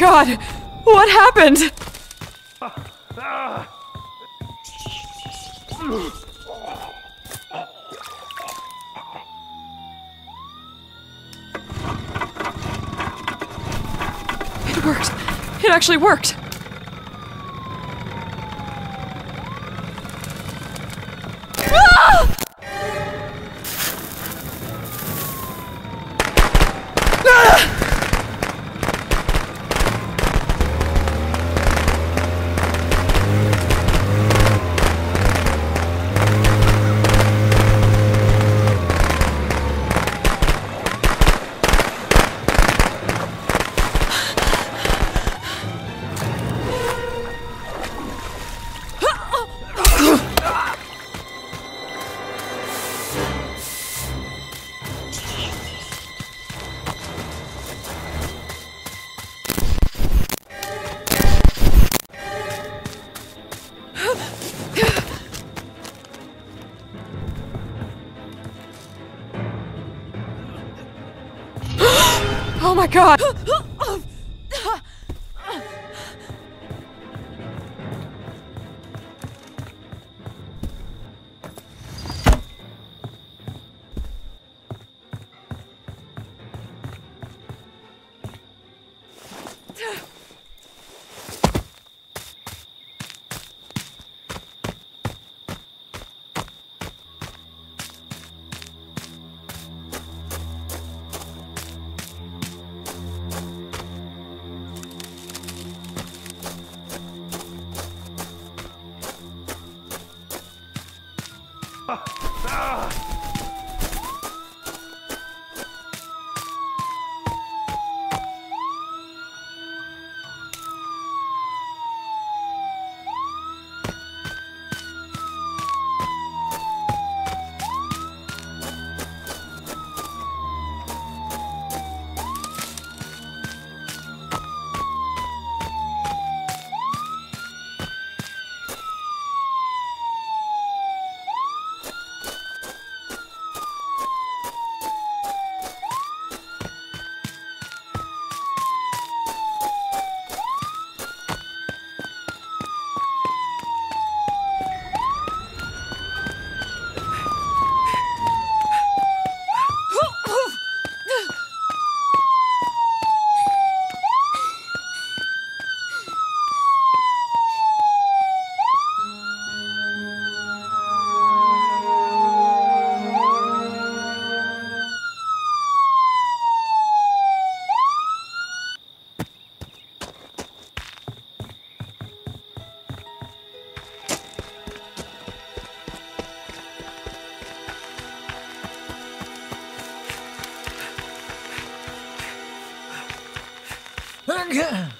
God! What happened? It worked! It actually worked! Oh my god! It's all